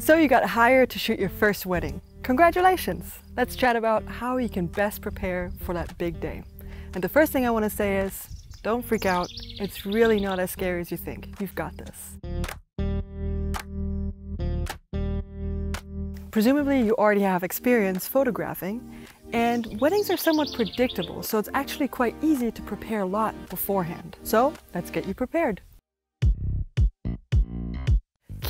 So you got hired to shoot your first wedding. Congratulations! Let's chat about how you can best prepare for that big day. And the first thing I want to say is, don't freak out. It's really not as scary as you think. You've got this. Presumably you already have experience photographing and weddings are somewhat predictable, so it's actually quite easy to prepare a lot beforehand. So let's get you prepared.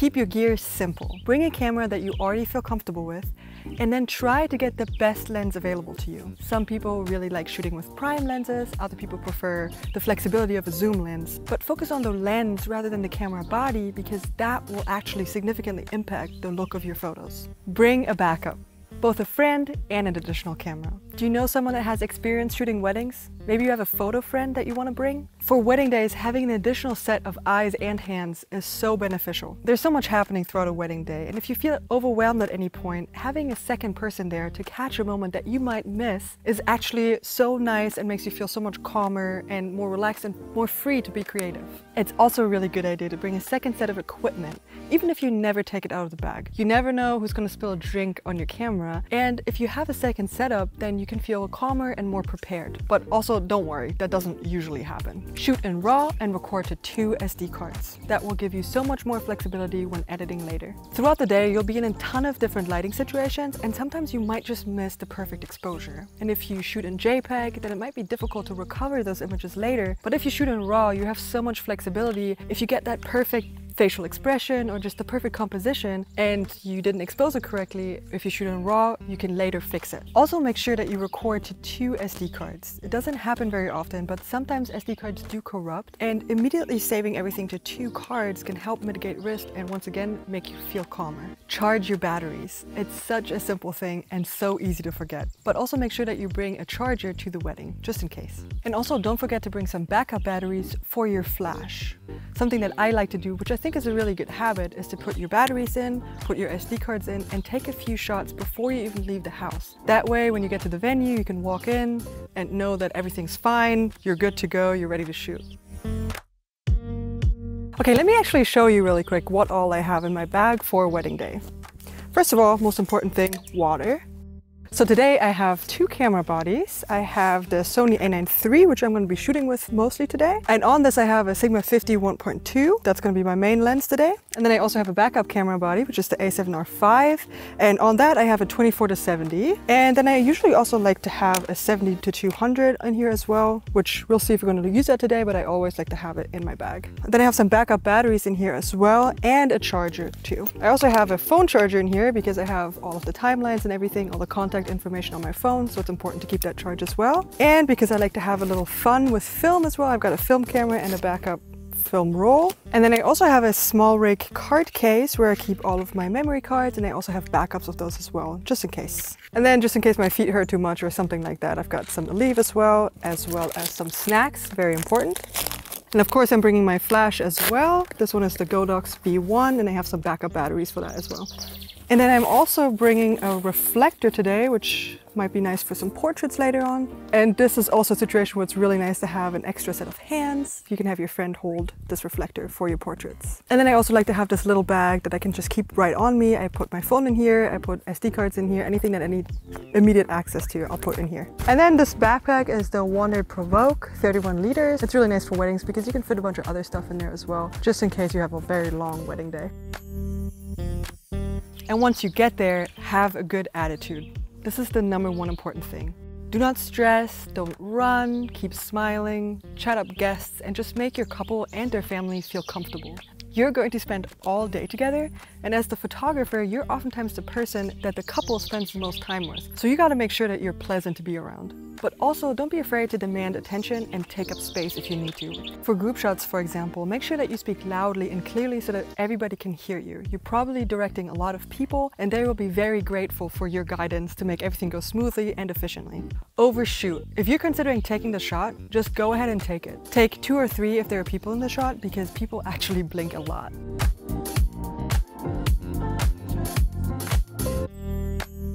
Keep your gear simple. Bring a camera that you already feel comfortable with and then try to get the best lens available to you. Some people really like shooting with prime lenses, other people prefer the flexibility of a zoom lens, but focus on the lens rather than the camera body because that will actually significantly impact the look of your photos. Bring a backup both a friend and an additional camera. Do you know someone that has experience shooting weddings? Maybe you have a photo friend that you want to bring? For wedding days, having an additional set of eyes and hands is so beneficial. There's so much happening throughout a wedding day, and if you feel overwhelmed at any point, having a second person there to catch a moment that you might miss is actually so nice and makes you feel so much calmer and more relaxed and more free to be creative. It's also a really good idea to bring a second set of equipment, even if you never take it out of the bag. You never know who's going to spill a drink on your camera, and if you have a second setup, then you can feel calmer and more prepared. But also don't worry, that doesn't usually happen. Shoot in RAW and record to two SD cards. That will give you so much more flexibility when editing later. Throughout the day, you'll be in a ton of different lighting situations and sometimes you might just miss the perfect exposure. And if you shoot in JPEG, then it might be difficult to recover those images later. But if you shoot in RAW, you have so much flexibility. If you get that perfect facial expression or just the perfect composition and you didn't expose it correctly, if you shoot in RAW, you can later fix it. Also make sure that you record to two SD cards. It doesn't happen very often, but sometimes SD cards do corrupt and immediately saving everything to two cards can help mitigate risk and once again make you feel calmer. Charge your batteries. It's such a simple thing and so easy to forget. But also make sure that you bring a charger to the wedding, just in case. And also don't forget to bring some backup batteries for your flash. Something that I like to do, which I think think is a really good habit is to put your batteries in, put your SD cards in, and take a few shots before you even leave the house. That way, when you get to the venue, you can walk in and know that everything's fine, you're good to go, you're ready to shoot. Okay, let me actually show you really quick what all I have in my bag for wedding day. First of all, most important thing, water. So today I have two camera bodies. I have the Sony a9 III, which I'm going to be shooting with mostly today. And on this I have a Sigma 50 1.2. That's going to be my main lens today. And then I also have a backup camera body, which is the a7R5. And on that I have a 24 to 70. And then I usually also like to have a 70 to 200 in here as well, which we'll see if we're going to use that today, but I always like to have it in my bag. And then I have some backup batteries in here as well, and a charger too. I also have a phone charger in here because I have all of the timelines and everything, all the contact contact information on my phone, so it's important to keep that charge as well. And because I like to have a little fun with film as well, I've got a film camera and a backup film roll. And then I also have a SmallRig card case where I keep all of my memory cards and I also have backups of those as well, just in case. And then just in case my feet hurt too much or something like that, I've got some Aleve as well, as well as some snacks, very important. And of course I'm bringing my flash as well. This one is the Godox V1 and I have some backup batteries for that as well. And then I'm also bringing a reflector today, which might be nice for some portraits later on. And this is also a situation where it's really nice to have an extra set of hands. You can have your friend hold this reflector for your portraits. And then I also like to have this little bag that I can just keep right on me. I put my phone in here, I put SD cards in here, anything that I need immediate access to, I'll put in here. And then this backpack is the WANDRD PRVKE 31 liters. It's really nice for weddings because you can fit a bunch of other stuff in there as well, just in case you have a very long wedding day. And once you get there, have a good attitude. This is the number one important thing. Do not stress, don't run, keep smiling, chat up guests, and just make your couple and their families feel comfortable. You're going to spend all day together, and as the photographer, you're oftentimes the person that the couple spends the most time with. So you gotta make sure that you're pleasant to be around. But also, don't be afraid to demand attention and take up space if you need to. For group shots, for example, make sure that you speak loudly and clearly so that everybody can hear you. You're probably directing a lot of people, and they will be very grateful for your guidance to make everything go smoothly and efficiently. Overshoot. If you're considering taking the shot, just go ahead and take it. Take two or three if there are people in the shot, because people actually blink a lot.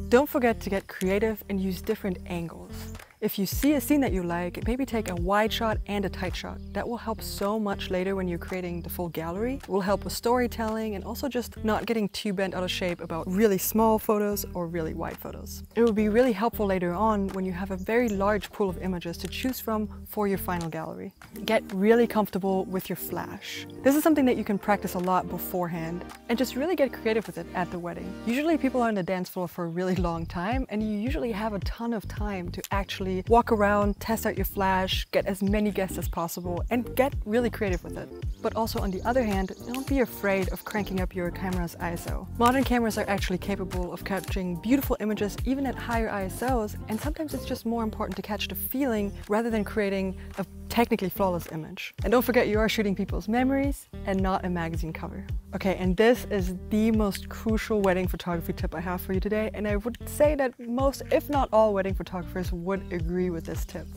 Don't forget to get creative and use different angles. If you see a scene that you like, maybe take a wide shot and a tight shot. That will help so much later when you're creating the full gallery. It will help with storytelling and also just not getting too bent out of shape about really small photos or really wide photos. It will be really helpful later on when you have a very large pool of images to choose from for your final gallery. Get really comfortable with your flash. This is something that you can practice a lot beforehand and just really get creative with it at the wedding. Usually people are on the dance floor for a really long time and you usually have a ton of time to actually walk around, test out your flash, get as many guests as possible and get really creative with it. But also on the other hand, don't be afraid of cranking up your camera's ISO. Modern cameras are actually capable of capturing beautiful images even at higher ISOs and sometimes it's just more important to catch the feeling rather than creating a technically flawless image. And don't forget you are shooting people's memories and not a magazine cover. Okay, and this is the most crucial wedding photography tip I have for you today, and I would say that most, if not all, wedding photographers would agree with this tip.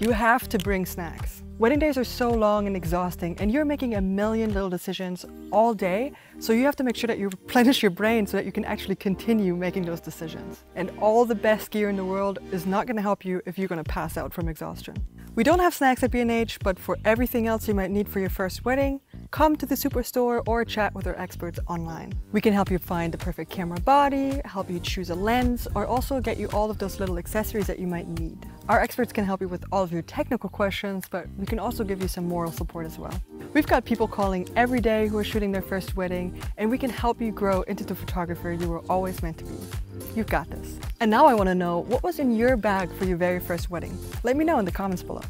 You have to bring snacks. Wedding days are so long and exhausting and you're making a million little decisions all day, so you have to make sure that you replenish your brain so that you can actually continue making those decisions. And all the best gear in the world is not gonna help you if you're gonna pass out from exhaustion. We don't have snacks at B&H, but for everything else you might need for your first wedding, come to the Superstore or chat with our experts online. We can help you find the perfect camera body, help you choose a lens, or also get you all of those little accessories that you might need. Our experts can help you with all of your technical questions, but we can also give you some moral support as well. We've got people calling every day who are shooting their first wedding, and we can help you grow into the photographer you were always meant to be. You've got this. And now I want to know what was in your bag for your very first wedding? Let me know in the comments below.